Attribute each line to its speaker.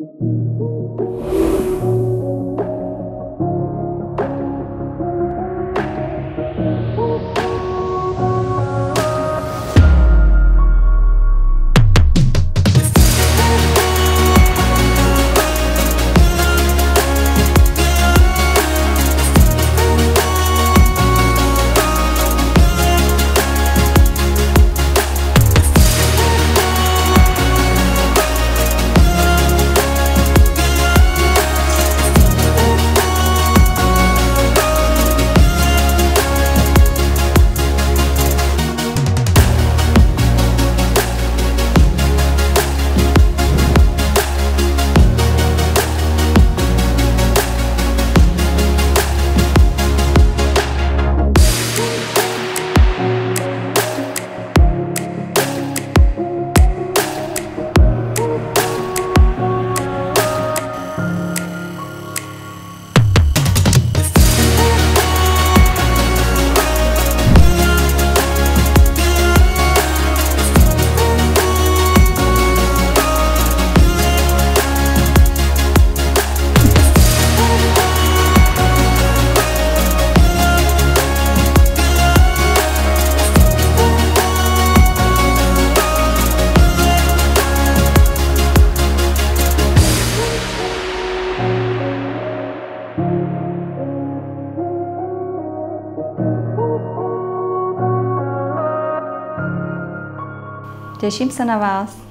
Speaker 1: Thank you. Těším se na vás.